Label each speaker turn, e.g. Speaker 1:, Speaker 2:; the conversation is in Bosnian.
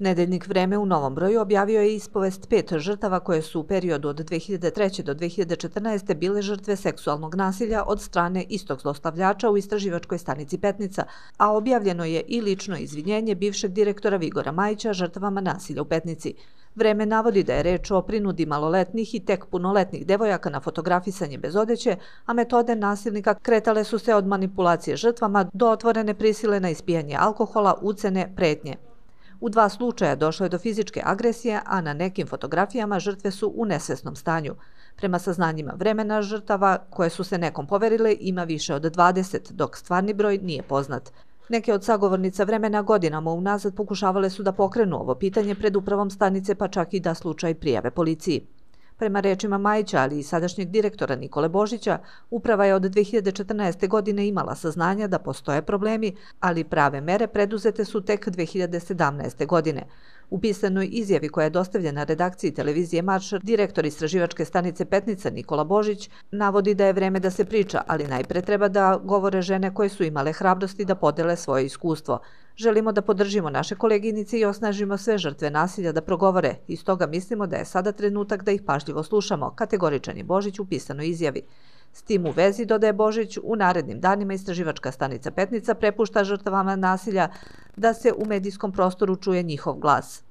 Speaker 1: Nedeljnik vreme u novom broju objavio je ispovest pet žrtava koje su u periodu od 2003. do 2014. bile žrtve seksualnog nasilja od strane istog zlostavljača u istraživačkoj stanici Petnica, a objavljeno je i lično izvinjenje bivšeg direktora Vigora Majića žrtvama nasilja u Petnici. Vreme navodi da je reč o prinudi maloletnih i tek punoletnih devojaka na fotografisanje bez odeće, a metode nasilnika kretale su se od manipulacije žrtvama do otvorene prisile na ispijanje alkohola, ucene, pretnje. U dva slučaja došlo je do fizičke agresije, a na nekim fotografijama žrtve su u nesvesnom stanju. Prema saznanjima vremena žrtava koje su se nekom poverile ima više od 20, dok stvarni broj nije poznat. Neke od sagovornica vremena godinama unazad pokušavale su da pokrenu ovo pitanje pred upravom stanice pa čak i da slučaj prijave policiji. Prema rečima Majića, ali i sadašnjeg direktora Nikole Božića, uprava je od 2014. godine imala saznanja da postoje problemi, ali prave mere preduzete su tek 2017. godine. U pisanoj izjavi koja je dostavljena redakciji televizije Marš, direktor istraživačke stanice Petnica Nikola Božić navodi da je vreme da se priča, ali najpre treba da govore žene koje su imale hrabrosti da podele svoje iskustvo. Želimo da podržimo naše koleginice i osnažimo sve žrtve nasilja da progovore. i stoga mislimo da je sada trenutak da ih pažljivo slušamo, kategoričan je Božić u pisanoj izjavi. S tim u vezi, dodaje Božić, u narednim danima istraživačka stanica Petnica prepušta žrtvama nasilja da se u medijskom prostoru čuje njihov glas.